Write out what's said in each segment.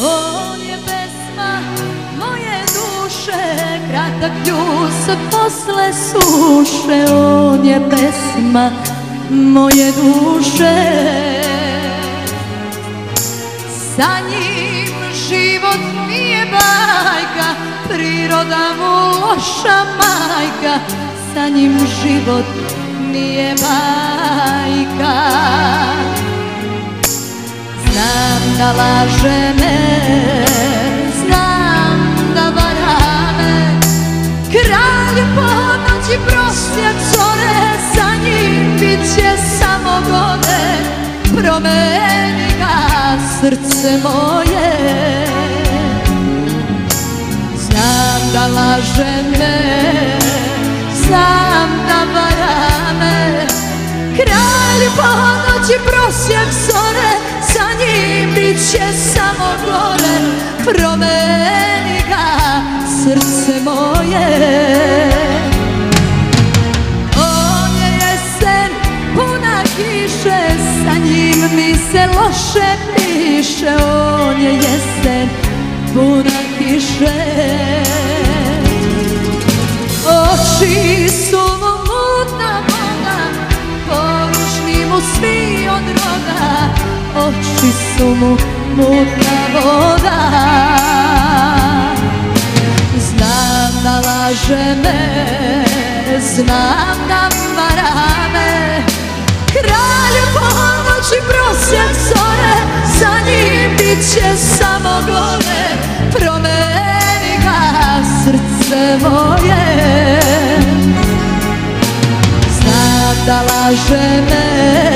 On je pesma moje duše, kratak ljus posle suše. On je pesma moje duše. Sa njim život nije bajka, priroda mu loša majka. Sa njim život nije bajka da laže me. Znam da vara me Kralj ponoći prosjak zore Sa njim bit će samo gore Promeni ga srce moje. Znam da laže me. Znam da vara me Kralj ponoći prosjak zore njim bit će samo gore Promeni ga srce moje. On je jesen puna kiše Sa njim mi se loše piše. On je jesen puna kiše Oči su mu mutna voda. Znam da laže me Znam da vara me. Kralj ponoći prosjak zore Sa njim bit će samo gore. Promeni ga srce moje. Znam da laže me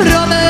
Promeni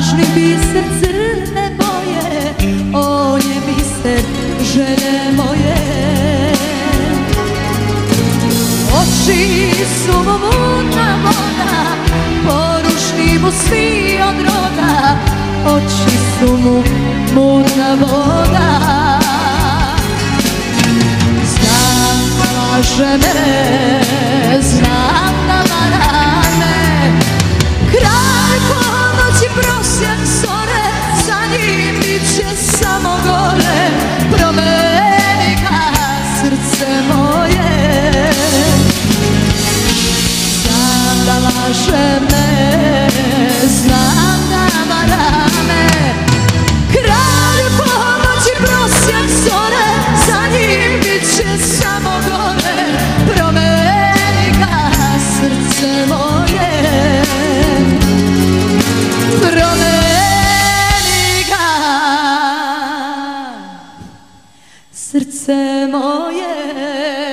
Lažni biser crne boje On je biser želje moje. Oči su mu mutna voda Porušni mu svi od roda Oči su mu mutna voda. Znam laže me, znam Kralj ponoći prosjak せもえ